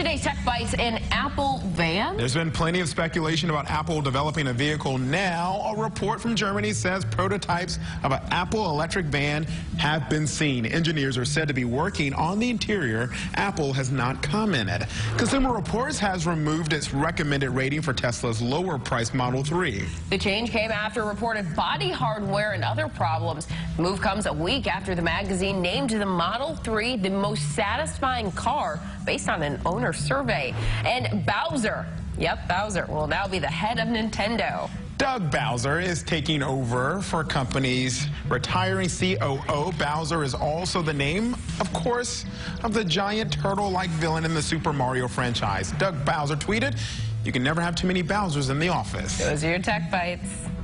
today's TechBytes, an Apple van? There's been plenty of speculation about Apple developing a vehicle. Now, a report from Germany says prototypes of an Apple electric van have been seen. Engineers are said to be working on the interior. Apple has not commented. Consumer Reports has removed its recommended rating for Tesla's lower price Model 3. The change came after reported body hardware and other problems. The move comes a week after the magazine named the Model 3 the most satisfying car based on an owner survey. And Bowser, yep, Bowser, will now be the head of Nintendo. Doug Bowser is taking over for company's retiring COO. Bowser is also the name, of course, of the giant turtle-like villain in the Super Mario franchise. Doug Bowser tweeted, you can never have too many Bowsers in the office. Those are your TechBytes.